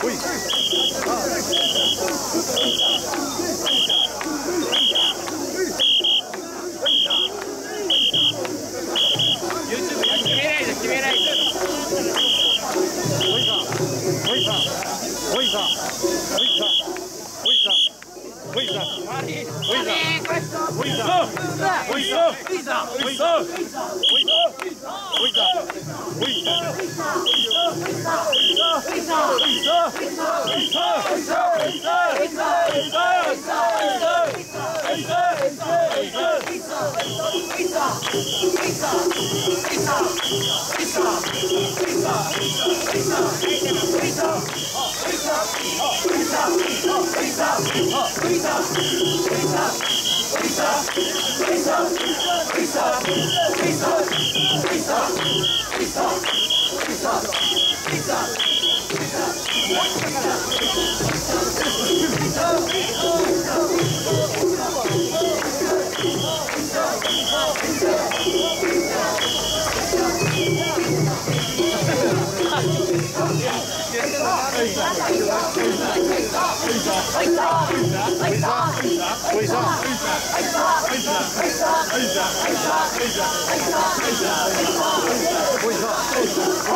Wait up! Wait up! Wait up! Peace out. Pois é.